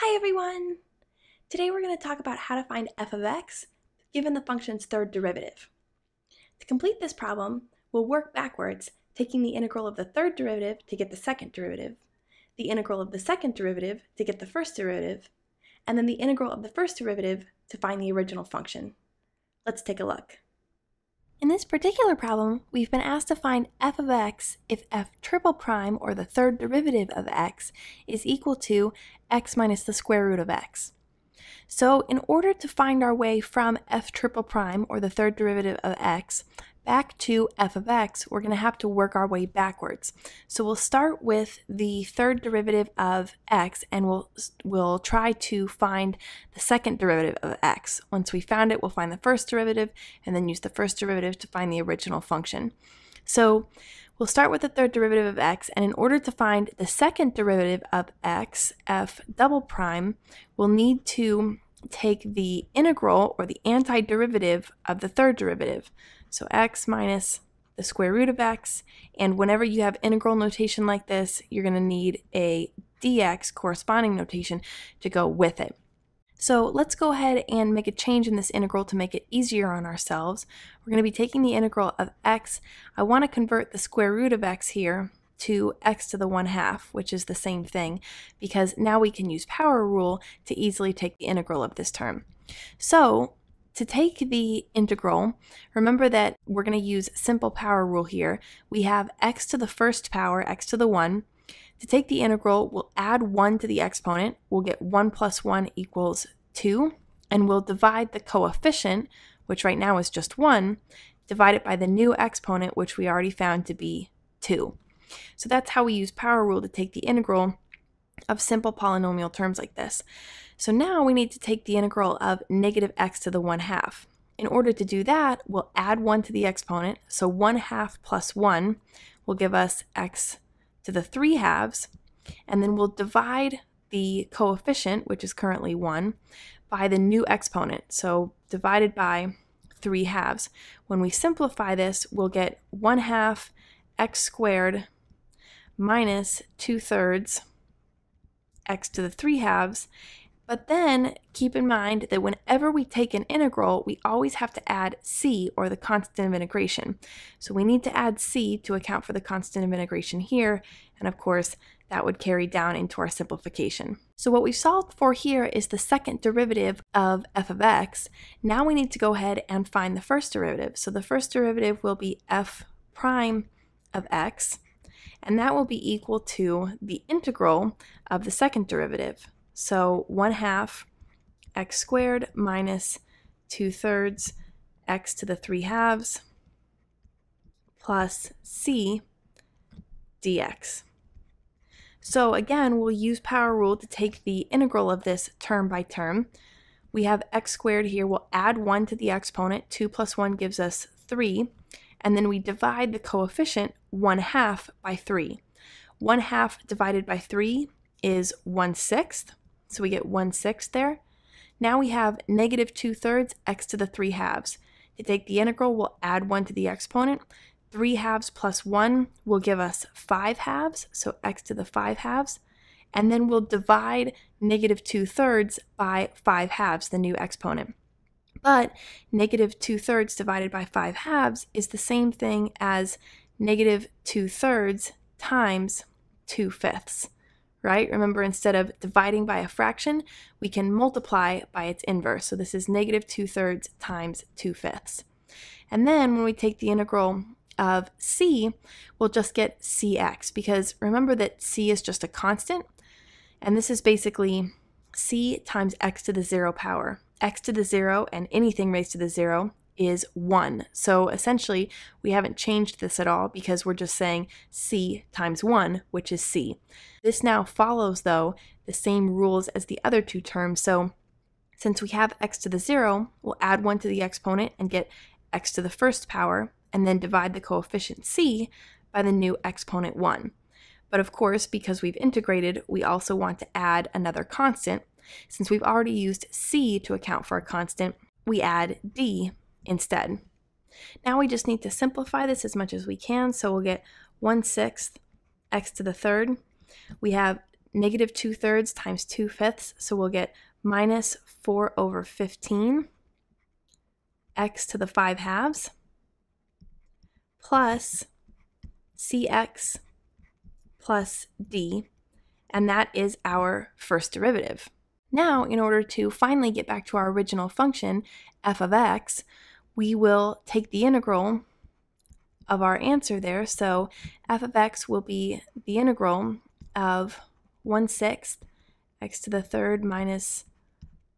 Hi everyone! Today we're going to talk about how to find f of x given the function's third derivative. To complete this problem, we'll work backwards, taking the integral of the third derivative to get the second derivative, the integral of the second derivative to get the first derivative, and then the integral of the first derivative to find the original function. Let's take a look. In this particular problem, we've been asked to find f of x if f triple prime, or the third derivative of x, is equal to x minus the square root of x. So in order to find our way from f triple prime, or the third derivative of x, back to f of x, we're going to have to work our way backwards. So we'll start with the third derivative of x and we'll, we'll try to find the second derivative of x. Once we found it, we'll find the first derivative and then use the first derivative to find the original function. So we'll start with the third derivative of x, and in order to find the second derivative of x, f double prime, we'll need to take the integral or the antiderivative of the third derivative. So x minus the square root of x, and whenever you have integral notation like this, you're going to need a dx corresponding notation to go with it. So let's go ahead and make a change in this integral to make it easier on ourselves. We're going to be taking the integral of x. I want to convert the square root of x here to x to the 1 half, which is the same thing, because now we can use power rule to easily take the integral of this term. So to take the integral, remember that we're going to use simple power rule here. We have x to the first power, x to the 1. To take the integral, we'll add 1 to the exponent. We'll get 1 plus 1 equals 2. And we'll divide the coefficient, which right now is just 1, divide it by the new exponent, which we already found to be 2. So that's how we use power rule to take the integral of simple polynomial terms like this. So now we need to take the integral of negative x to the 1 half. In order to do that, we'll add 1 to the exponent. So 1 half plus 1 will give us x to the 3 halves. And then we'll divide the coefficient, which is currently 1, by the new exponent. So divided by 3 halves. When we simplify this, we'll get 1 half x squared minus 2 thirds x to the 3 halves. But then keep in mind that whenever we take an integral, we always have to add c, or the constant of integration. So we need to add c to account for the constant of integration here, and of course, that would carry down into our simplification. So what we've solved for here is the second derivative of f of x. Now we need to go ahead and find the first derivative. So the first derivative will be f prime of x, and that will be equal to the integral of the second derivative. So 1 half x squared minus 2 thirds x to the 3 halves plus c dx. So again, we'll use power rule to take the integral of this term by term. We have x squared here. We'll add 1 to the exponent. 2 plus 1 gives us 3. And then we divide the coefficient 1 half by 3. 1 half divided by 3 is 1 sixth. So we get 1 sixth there. Now we have negative 2 thirds x to the 3 halves. To take the integral, we'll add 1 to the exponent. 3 halves plus 1 will give us 5 halves, so x to the 5 halves. And then we'll divide negative 2 thirds by 5 halves, the new exponent. But negative 2 thirds divided by 5 halves is the same thing as negative 2 thirds times 2 fifths right? Remember, instead of dividing by a fraction, we can multiply by its inverse. So this is negative 2 thirds times 2 fifths. And then when we take the integral of c, we'll just get cx because remember that c is just a constant. And this is basically c times x to the 0 power. x to the 0 and anything raised to the 0 is 1. So essentially, we haven't changed this at all because we're just saying c times 1, which is c. This now follows, though, the same rules as the other two terms. So since we have x to the 0, we'll add 1 to the exponent and get x to the first power, and then divide the coefficient c by the new exponent 1. But of course, because we've integrated, we also want to add another constant. Since we've already used c to account for a constant, we add d instead. Now we just need to simplify this as much as we can, so we'll get 1 sixth x to the third. We have negative 2 thirds times 2 fifths, so we'll get minus 4 over 15 x to the 5 halves plus cx plus d, and that is our first derivative. Now, in order to finally get back to our original function, f of x, we will take the integral of our answer there. So f of x will be the integral of 1 sixth x to the third minus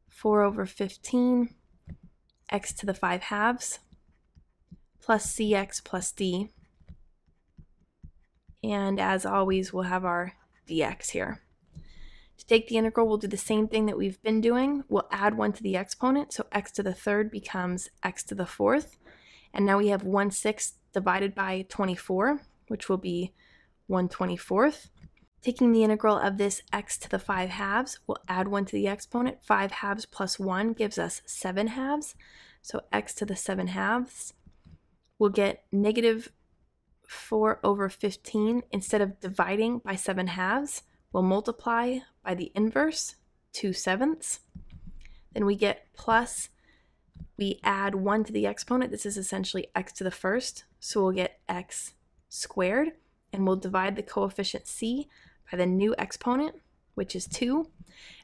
4 over 15 x to the 5 halves plus cx plus d. And as always, we'll have our dx here. To take the integral, we'll do the same thing that we've been doing. We'll add 1 to the exponent, so x to the third becomes x to the fourth. And now we have 1 sixth divided by 24, which will be 1 24th. Taking the integral of this x to the 5 halves, we'll add 1 to the exponent. 5 halves plus 1 gives us 7 halves. So x to the 7 halves. We'll get negative 4 over 15. Instead of dividing by 7 halves, we'll multiply by the inverse, 2 sevenths. Then we get plus, we add 1 to the exponent. This is essentially x to the first, so we'll get x squared, and we'll divide the coefficient c by the new exponent, which is 2.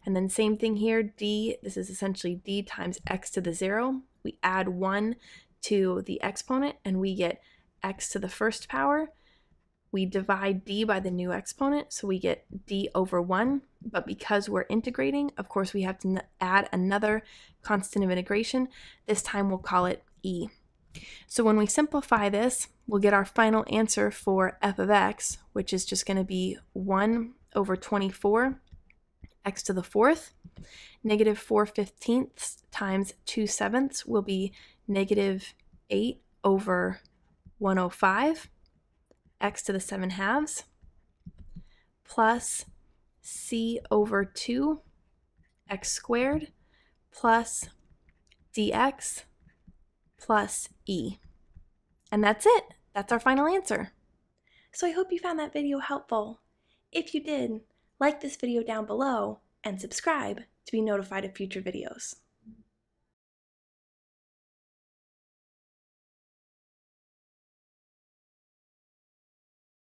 And then same thing here, d, this is essentially d times x to the 0. We add 1 to the exponent, and we get x to the first power we divide d by the new exponent, so we get d over 1. But because we're integrating, of course, we have to add another constant of integration. This time we'll call it e. So when we simplify this, we'll get our final answer for f of x, which is just going to be 1 over 24 x to the fourth. Negative 4 fifteenths times 2 sevenths will be negative 8 over 105 x to the 7 halves plus c over 2 x squared plus dx plus e. And that's it. That's our final answer. So I hope you found that video helpful. If you did, like this video down below and subscribe to be notified of future videos.